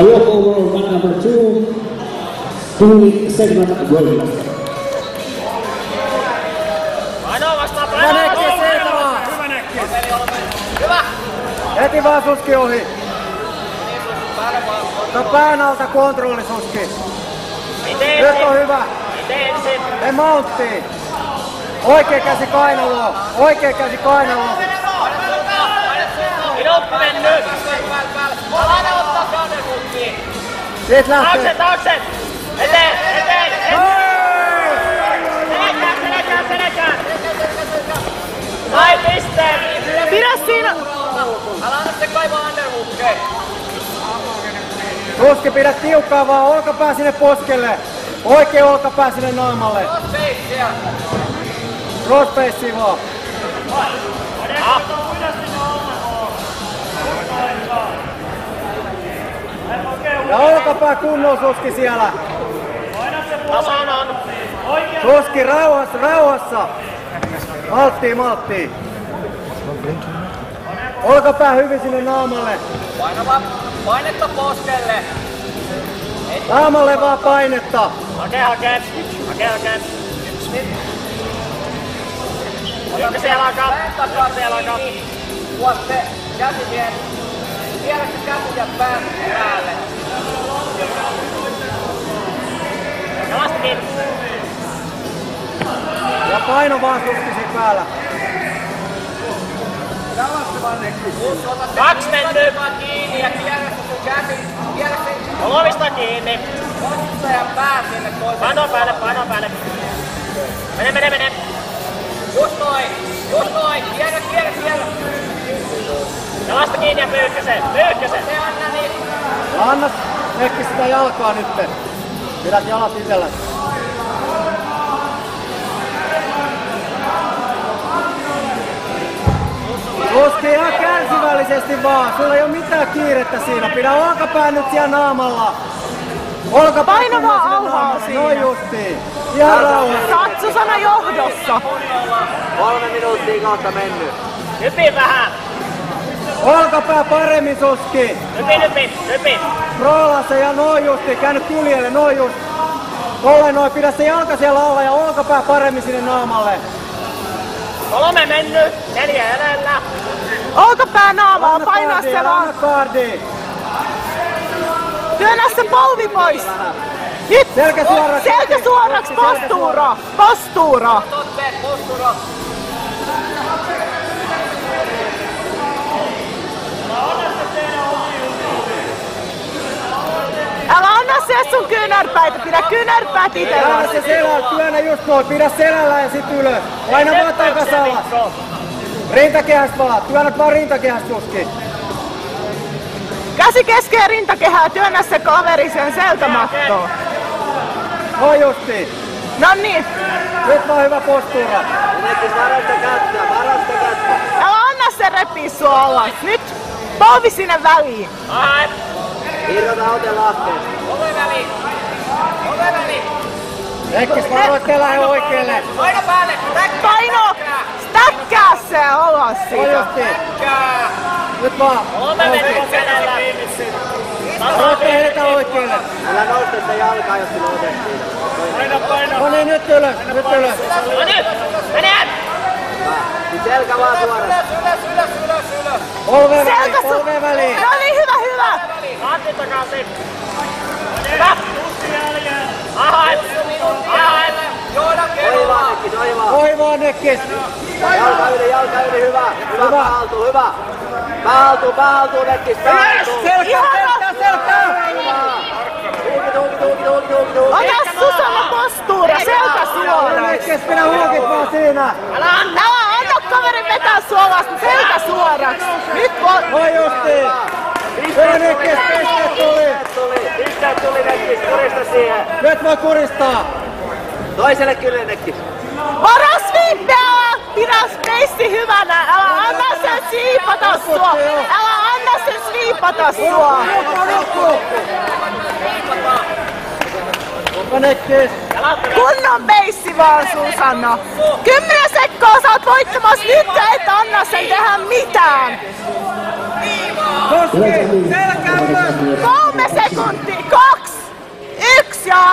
Uh, walk over one number two, Tuli Segment Williams. Heti vaan suski ohi. Ota pään alta kontrolli suski. Nyt on hyvä. Miten mounttiin. Oikea käsi kainaloon. Oikea käsi kainaloon. Minuutti mennyt. Kannekuntiin. Taakse, lähtee. taakse. Eteen, eteen. Selkään, selkään. Sai pisteen. Pidä siinä! Älä anna se kaivaa underhookkeen. Suski pidä tiukkaa vaan. Olkapää sinne poskelle. Oikea olkapää sinne naamalle. Spacea. Crossface vaan. Ja olkapää kunnon suski siellä. Suski rauhassa, rauhassa. Malttiin, malttiin. Olkapää hyvin sinne naamalle. Painava painetta poskelle. Naamalle vaan painetta. Hake, hake. Hake, hake. Oliko siellä alkaa? Siellä alkaa? Tuotte käsi siihen. Viedä se käsi ja pään päälle. Paino vaan suski siinä päällä. Kaksi mennyt. Kiinni ja se sun käsi. Olovista kiinni. vastustajan pää sinne toiseen. Paino päälle, paino päälle. Mene, mene, mene. Just noin. Just noin. Viedä, viedä, viedä. Jalasta kiinni ja pyykkäsen. Pyykkäsen. Se anna niin. Anna Mekki sitä jalkaa nyt. Pidät jalat itsellä. Suski ihan kärsivällisesti vaan. Sulla ei ole mitään kiirettä siinä. Pidä olkapää nyt siellä naamalla. Olkapää Paino vaan alhaalla naamalle. siinä. Noin justiin. Ihan rauhassa. Sä oot Susanna johdossa. Kolme minuuttia kautta mennyt. Hypi vähän. Olkapää paremmin suski. Hypi, hypi, hypi. Roolaa se ja noin justi. Käänny kyljelle, noin just. Tolle noin. Pidä se jalka siellä alla ja olkapää paremmin sinne naamalle. Kolme mennyt. Neljä edellä. Olkapää naamaa, Anna painaa kaardi, se vaan. Kaardi. Työnnä se polvi pois. Nyt! Selkä suoraksi. Selkä suoraksi, Selkä suoraksi. postuura! Postuura! Totte, posturo. Älä anna se sun kyynärpäät Työnnä itsellä. se selä, työnnä just noin. Pidä selällä ja sit ylös. Paina vaan takas alas. Rintakehästä vaan. Työnnät vaan rintakehästä suski. Käsi keskeen rintakehää, työnnä se kaveri sen selkämattoon. Noin justiin. No niin, Nyt vaan hyvä postuura. Menekin varasta kättä, varasta kättä. älä anna se repii sua alas. Nyt polvi sinne väliin. Ai. Irrota ote lahteen. Ove väli. Ekkis varo, ettei lähde oikealle. Paino päälle. Räkkää. Paino, stäkkää se alas siitä. justiin. Nyt vaan. Kolme mennyt edellä. Voitte heitä oikealle. Älä nosta sitä jalkaa, jos sillä otettiin. No niin, nyt ylös. Nyt ylös. No nyt. Mene. Niin selkä vaan suoraan. Ylös, ylös, ylös, ylös. Polve väliin, polve väliin. No niin, hyvä, hyvä. Antti takaisin. Ai. Ai. Joona oivaa. Oi vaan Nekkis. Jalka yli, jalka yli, hyvä. Hyvä, haltuun, hyvä. Pää haltuun, Nekkis, pää haltuun. Selkä, Ihana. selkä, selkä. Tuuki, tuuki, tuuki, tuuki, tuuki, tuuki. Ota Susanna postuura, selkä suoraksi. Nekkis, pidä huokit vaan siinä. Älä anna. Älä anna kaverin vetää sua alas, selkä suoraksi. Nyt vo... Noin justiin. Hyvä Nekkis, pisteet tuli. Tuli, pisteet tuli, Nekkis, kurista siihen. Nyt voi kuristaa. Toiselle kyllä, Nekkis. Varas viipeää! Pidä peissi hyvänä, älä anna sen siipata sua! Älä anna sen siipata sua! Kunnon peissi vaan, Susanna! Kymmenen sekkaa sä oot voittamassa nyt et anna sen tehdä mitään! Koski, selkä ylös. Kolme sekkaa!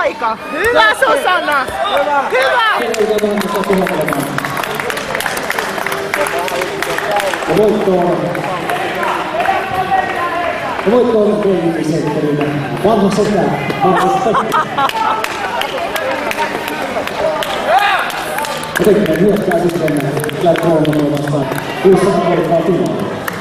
aika. Hyvä Susanna. Hyvä. Hyvä. Kello vanhasta puhaltelemaan. Ja voitto on... Ja voitto on Kreivisenterillä. Vanha sekä Pekka. Ja Pekka hyökkää sitten Clark Holman vastaan. Kuussa voittaa tilaa.